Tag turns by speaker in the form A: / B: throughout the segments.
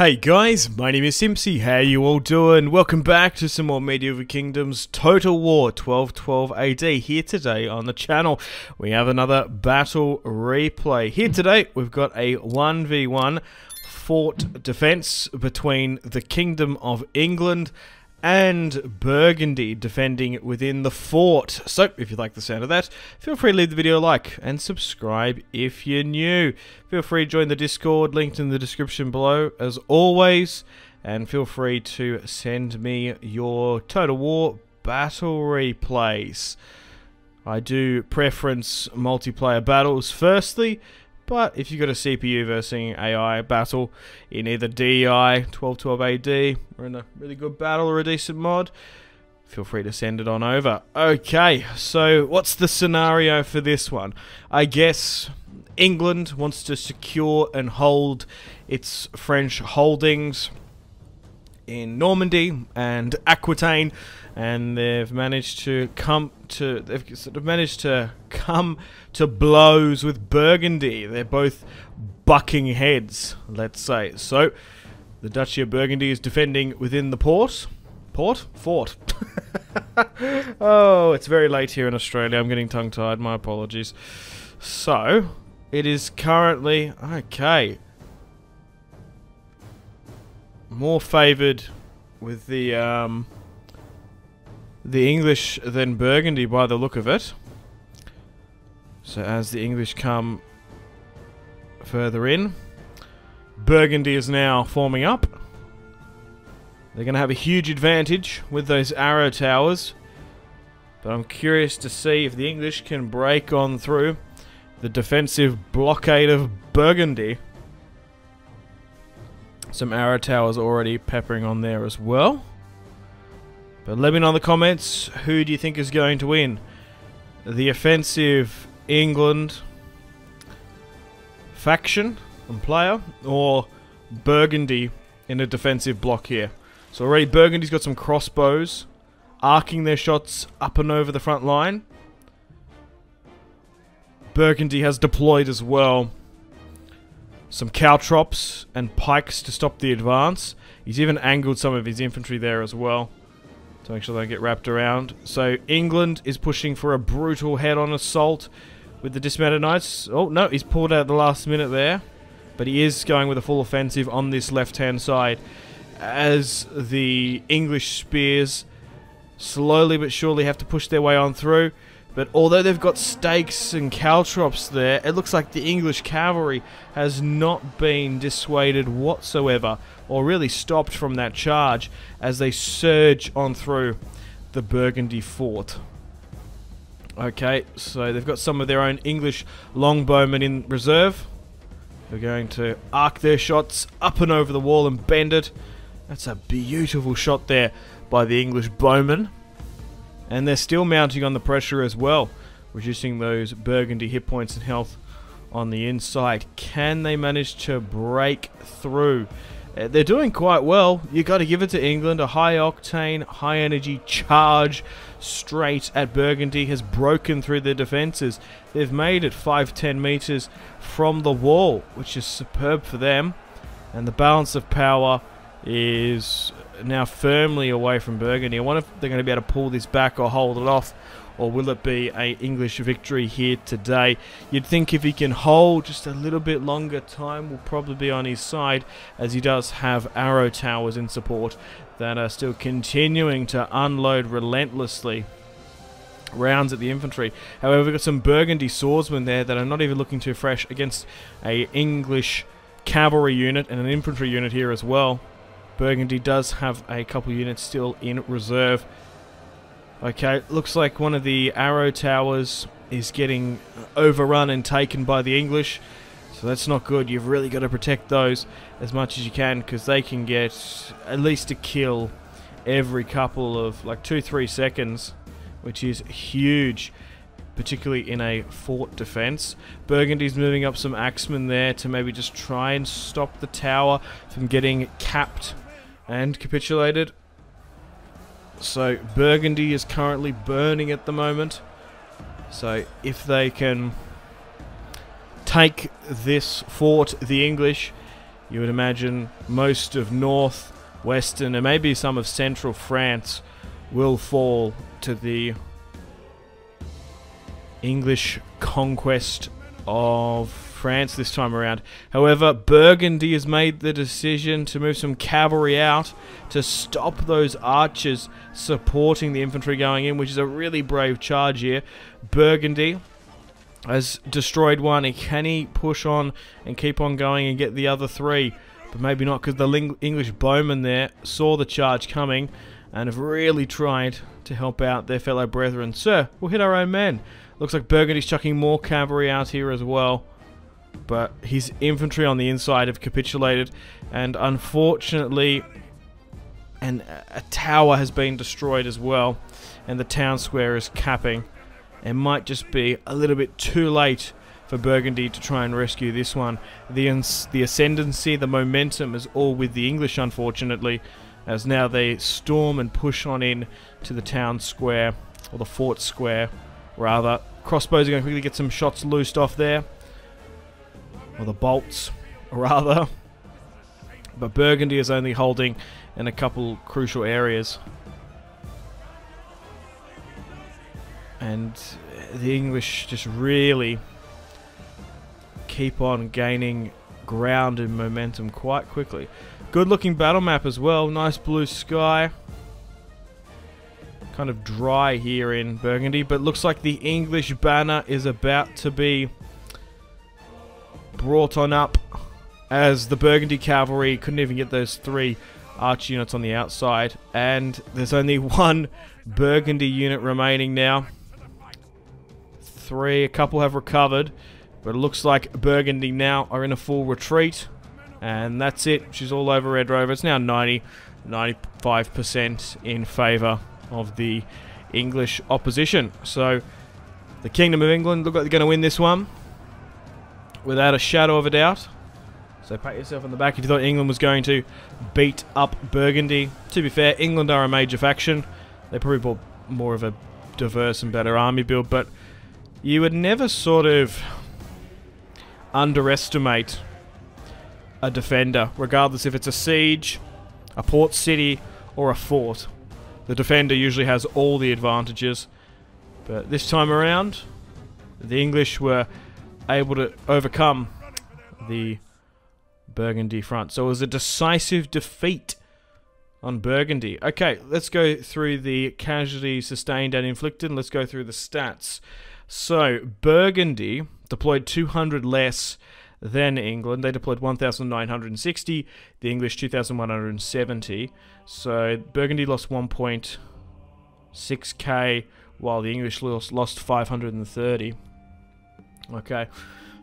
A: Hey guys, my name is Simpzy, how you all doing? Welcome back to some more Medieval Kingdoms Total War 1212 AD. Here today on the channel, we have another battle replay. Here today, we've got a 1v1 fort defense between the Kingdom of England and Burgundy defending within the fort. So, if you like the sound of that, feel free to leave the video a like and subscribe if you're new. Feel free to join the Discord, linked in the description below as always. And feel free to send me your Total War battle replays. I do preference multiplayer battles firstly, but if you've got a CPU versus AI battle in either DI, 1212 AD, or in a really good battle or a decent mod, feel free to send it on over. Okay, so what's the scenario for this one? I guess England wants to secure and hold its French holdings in Normandy and Aquitaine, and they've managed to come to they've sort of managed to come to blows with Burgundy. They're both bucking heads, let's say. So the Duchy of Burgundy is defending within the port. Port? Fort. oh, it's very late here in Australia. I'm getting tongue tied. My apologies. So, it is currently. Okay more favoured with the um, the English than Burgundy by the look of it. So as the English come further in, Burgundy is now forming up. They're going to have a huge advantage with those arrow towers. But I'm curious to see if the English can break on through the defensive blockade of Burgundy. Some arrow towers already peppering on there as well. But let me know in the comments, who do you think is going to win? The offensive England faction and player, or Burgundy in a defensive block here? So already Burgundy's got some crossbows, arcing their shots up and over the front line. Burgundy has deployed as well some caltrops and pikes to stop the advance. He's even angled some of his infantry there as well to make sure they don't get wrapped around. So England is pushing for a brutal head-on assault with the dismounted knights. Oh, no, he's pulled out the last minute there. But he is going with a full offensive on this left-hand side as the English spears slowly but surely have to push their way on through. But although they've got stakes and caltrops there, it looks like the English cavalry has not been dissuaded whatsoever, or really stopped from that charge as they surge on through the Burgundy fort. Okay, so they've got some of their own English longbowmen in reserve. They're going to arc their shots up and over the wall and bend it. That's a beautiful shot there by the English bowmen. And they're still mounting on the pressure as well, reducing those burgundy hit points and health on the inside. Can they manage to break through? Uh, they're doing quite well. you got to give it to England. A high octane, high energy charge straight at Burgundy has broken through their defences. They've made it 5-10 metres from the wall, which is superb for them. And the balance of power is now firmly away from Burgundy. I wonder if they're going to be able to pull this back or hold it off, or will it be a English victory here today? You'd think if he can hold just a little bit longer, time will probably be on his side, as he does have arrow towers in support that are still continuing to unload relentlessly rounds at the infantry. However, we've got some Burgundy swordsmen there that are not even looking too fresh against a English cavalry unit and an infantry unit here as well. Burgundy does have a couple units still in reserve. Okay, looks like one of the arrow towers is getting overrun and taken by the English. So that's not good. You've really got to protect those as much as you can because they can get at least a kill every couple of like two, three seconds, which is huge, particularly in a fort defense. Burgundy's moving up some axemen there to maybe just try and stop the tower from getting capped and capitulated. So Burgundy is currently burning at the moment. So if they can take this fort, the English, You would imagine most of north, western, and maybe some of central France will fall to the English conquest of France this time around. However, Burgundy has made the decision to move some cavalry out to stop those archers supporting the infantry going in, which is a really brave charge here. Burgundy has destroyed one. Can he push on and keep on going and get the other three? But maybe not because the English bowmen there saw the charge coming and have really tried to help out their fellow brethren. Sir, we'll hit our own men. Looks like Burgundy's chucking more cavalry out here as well. But his infantry on the inside have capitulated. And unfortunately, and a tower has been destroyed as well. And the town square is capping. It might just be a little bit too late for Burgundy to try and rescue this one. The, the ascendancy, the momentum is all with the English, unfortunately, as now they storm and push on in to the town square, or the fort square, rather. Crossbows are going to quickly get some shots loosed off there. Or the bolts, rather. But Burgundy is only holding in a couple crucial areas. And the English just really keep on gaining ground and momentum quite quickly. Good looking battle map as well. Nice blue sky kind of dry here in Burgundy, but looks like the English banner is about to be brought on up as the Burgundy cavalry couldn't even get those three arch units on the outside, and there's only one Burgundy unit remaining now. Three, a couple have recovered, but it looks like Burgundy now are in a full retreat, and that's it. She's all over Red Rover. It's now 90, 95% in favour of the English opposition. So the Kingdom of England look like they're going to win this one without a shadow of a doubt. So pat yourself on the back if you thought England was going to beat up Burgundy. To be fair, England are a major faction. They probably bought more of a diverse and better army build, but you would never sort of underestimate a defender, regardless if it's a siege, a port city, or a fort. The defender usually has all the advantages. But this time around, the English were able to overcome the Burgundy front. So it was a decisive defeat on Burgundy. Okay, let's go through the casualties sustained and inflicted. And let's go through the stats. So, Burgundy deployed 200 less than England. They deployed 1,960, the English 2,170. So Burgundy lost 1.6k, while the English lost, lost 530. Okay.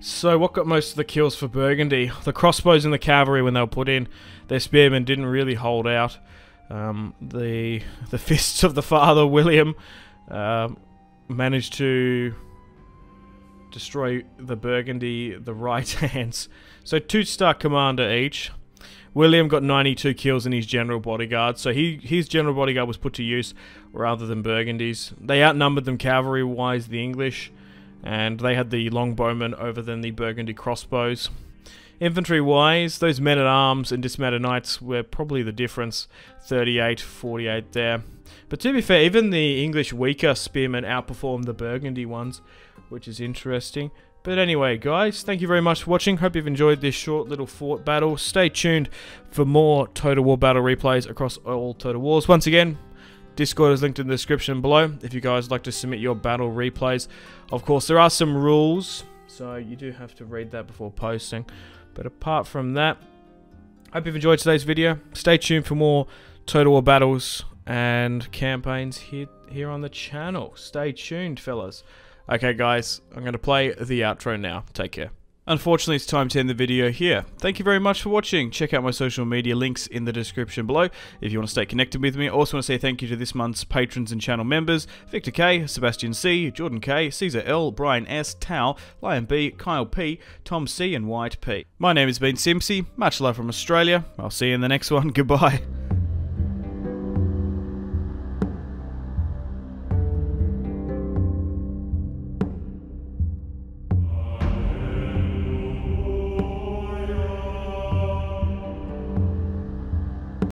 A: So what got most of the kills for Burgundy? The crossbows and the cavalry when they were put in. Their spearmen didn't really hold out. Um, the the fists of the father, William, uh, managed to destroy the Burgundy, the right hands. So two star commander each. William got 92 kills in his general bodyguard, so he his general bodyguard was put to use rather than Burgundy's. They outnumbered them cavalry-wise, the English, and they had the longbowmen over than the Burgundy crossbows. Infantry-wise, those men-at-arms and dismounted knights were probably the difference, 38-48 there. But to be fair, even the English weaker spearmen outperformed the Burgundy ones which is interesting. But anyway, guys, thank you very much for watching. Hope you've enjoyed this short little fort battle. Stay tuned for more Total War battle replays across all Total Wars. Once again, Discord is linked in the description below if you guys like to submit your battle replays. Of course, there are some rules, so you do have to read that before posting. But apart from that, hope you've enjoyed today's video. Stay tuned for more Total War battles and campaigns here, here on the channel. Stay tuned, fellas. Okay guys, I'm going to play the outro now. Take care. Unfortunately, it's time to end the video here. Thank you very much for watching. Check out my social media links in the description below if you want to stay connected with me. I also want to say thank you to this month's patrons and channel members, Victor K, Sebastian C, Jordan K, Caesar L, Brian S, Tao, Lion B, Kyle P, Tom C, and White P. My name has been Simpzy. Much love from Australia. I'll see you in the next one. Goodbye.